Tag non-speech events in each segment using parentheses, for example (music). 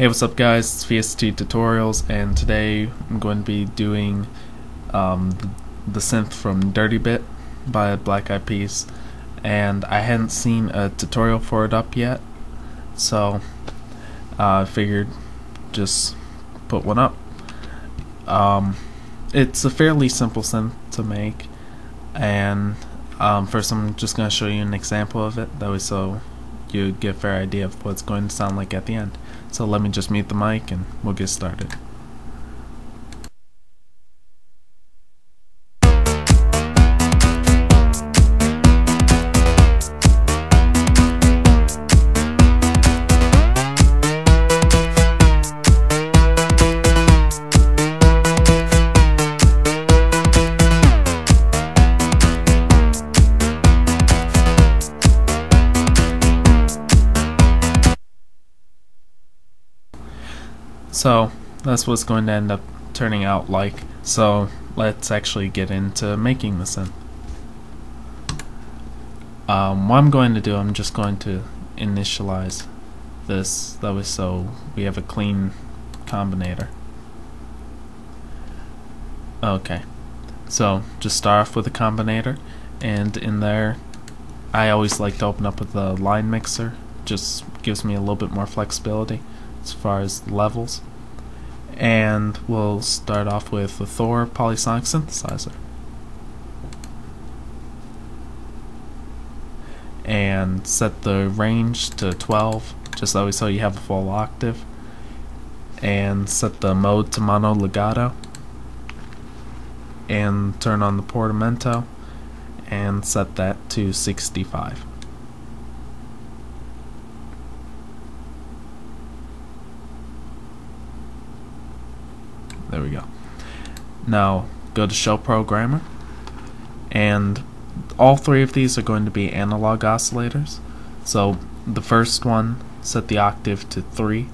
Hey what's up guys, it's VST Tutorials and today I'm going to be doing um, the synth from Dirty Bit by Black Eyed Peas and I hadn't seen a tutorial for it up yet so uh, I figured just put one up. Um, it's a fairly simple synth to make and um, first I'm just going to show you an example of it that way so you get a fair idea of what's going to sound like at the end. So let me just mute the mic and we'll get started. So that's what's going to end up turning out like. So let's actually get into making the synth. Um, what I'm going to do, I'm just going to initialize this. That way so we have a clean combinator. Okay, so just start off with a combinator and in there I always like to open up with the line mixer just gives me a little bit more flexibility as far as levels. And we'll start off with the Thor Polysonic Synthesizer. And set the range to 12, just always so you have a full octave. And set the mode to mono legato. And turn on the portamento. And set that to 65. There we go. Now go to Show Programmer, and all three of these are going to be analog oscillators. So the first one, set the octave to 3,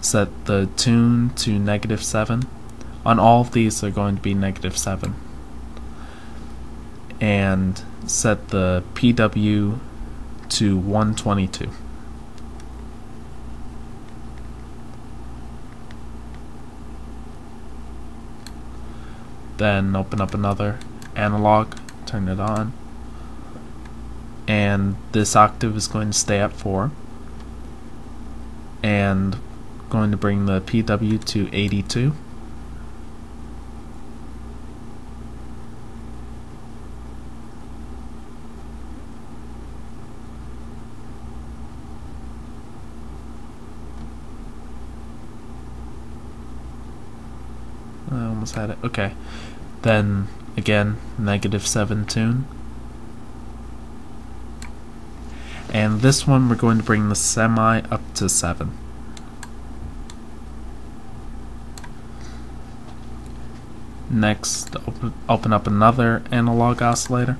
set the tune to negative 7. On all of these, they're going to be negative 7. And set the PW to 122. Then open up another analog, turn it on, and this octave is going to stay at 4, and going to bring the PW to 82. I almost had it. Okay. Then, again, negative 7 tune. And this one, we're going to bring the semi up to 7. Next, open, open up another analog oscillator.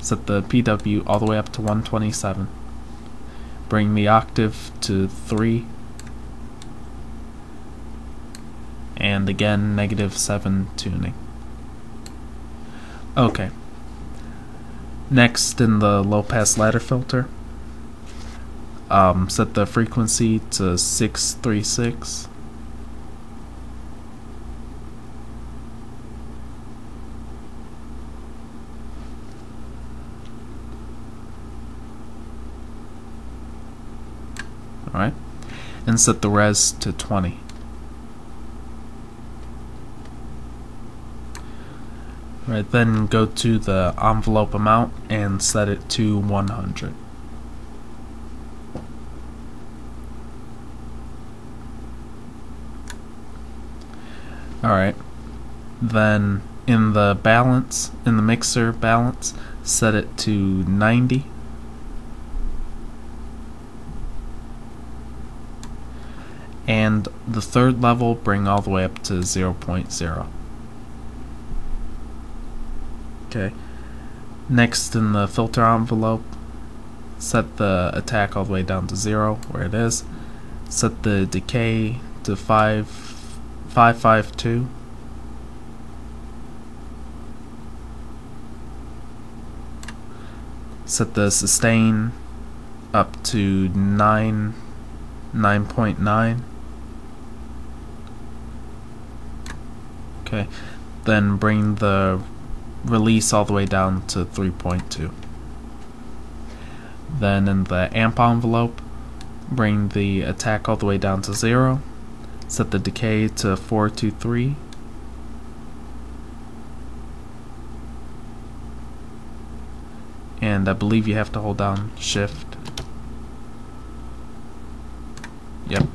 Set the PW all the way up to 127. Bring the octave to 3 and again negative 7 tuning. Okay. Next in the low pass ladder filter, um, set the frequency to 636. Alright, and set the res to 20. Right, then go to the envelope amount and set it to 100. Alright, then in the balance, in the mixer balance, set it to 90. And the third level, bring all the way up to 0.0. Okay. Next in the filter envelope, set the attack all the way down to zero, where it is. Set the decay to 5, 552. Set the sustain up to 9 9.9 okay then bring the release all the way down to 3.2 then in the amp envelope bring the attack all the way down to 0 set the decay to 423 and I believe you have to hold down shift. Yep.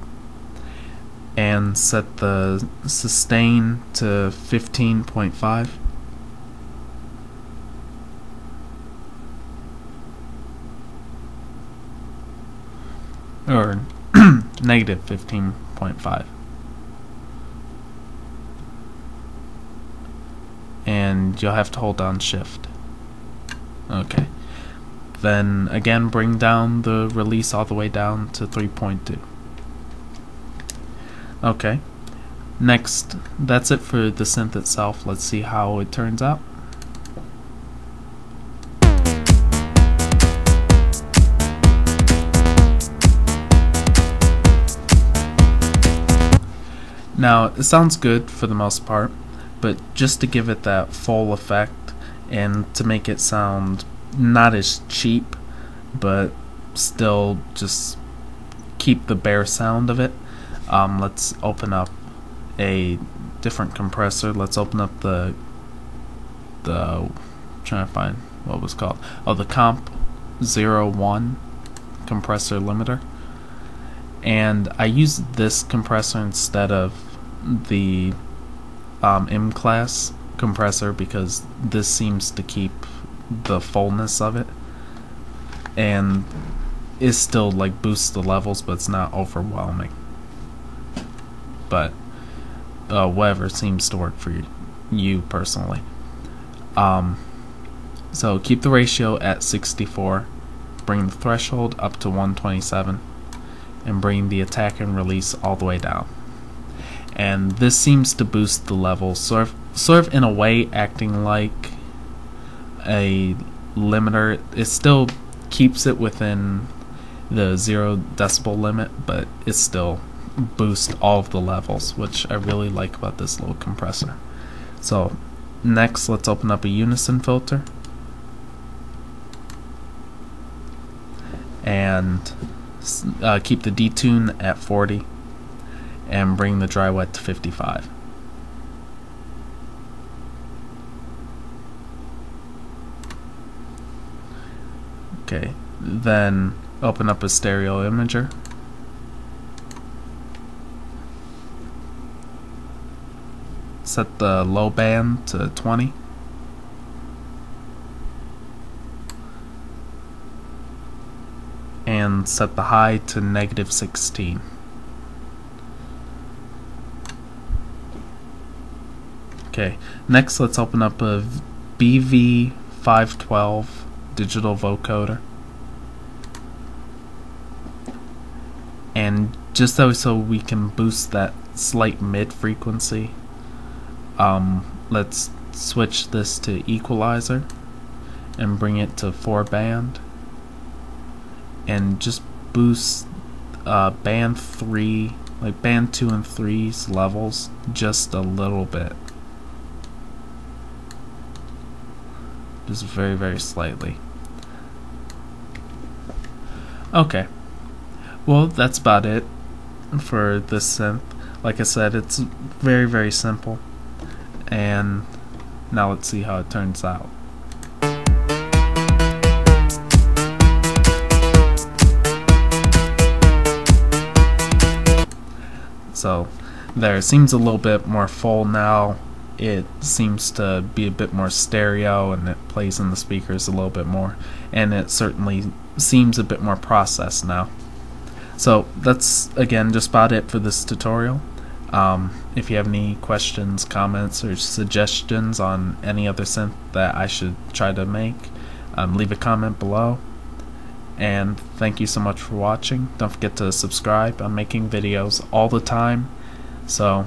And set the sustain to 15.5 or (clears throat) negative 15.5 and you'll have to hold down shift okay then again bring down the release all the way down to 3.2. Okay. Next, that's it for the synth itself. Let's see how it turns out. Now, it sounds good for the most part, but just to give it that full effect and to make it sound not as cheap, but still just keep the bare sound of it. Um, let's open up a different compressor. Let's open up the the trying to find what was called oh the comp 01 compressor limiter and I use this compressor instead of the um, M class compressor because this seems to keep the fullness of it. And is still like boosts the levels but it's not overwhelming. But uh, whatever seems to work for you, you personally. Um, so keep the ratio at 64 bring the threshold up to 127 and bring the attack and release all the way down and this seems to boost the levels sort of, sort of in a way acting like a limiter. It still keeps it within the zero decibel limit, but it still boosts all of the levels, which I really like about this little compressor. So next, let's open up a unison filter. And uh, keep the detune at 40 and bring the dry wet to 55. Okay, then open up a stereo imager. Set the low band to 20. And set the high to negative 16. Okay, next let's open up a BV512 digital vocoder. And just so, so we can boost that slight mid frequency, um, let's switch this to equalizer and bring it to 4 band and just boost uh, band 3 like band 2 and 3's levels just a little bit just very very slightly Okay. Well, that's about it for this synth. Like I said, it's very, very simple. And now let's see how it turns out. So there it seems a little bit more full now. It seems to be a bit more stereo and it plays in the speakers a little bit more. And it certainly seems a bit more processed now. So that's again just about it for this tutorial. Um, if you have any questions, comments, or suggestions on any other synth that I should try to make, um, leave a comment below. And thank you so much for watching. Don't forget to subscribe. I'm making videos all the time. So,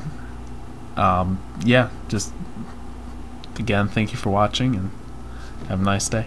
um, yeah, just again, thank you for watching and have a nice day.